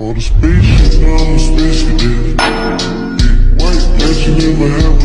All the spaceship, I'm a space cadet. Yeah, white, that in never have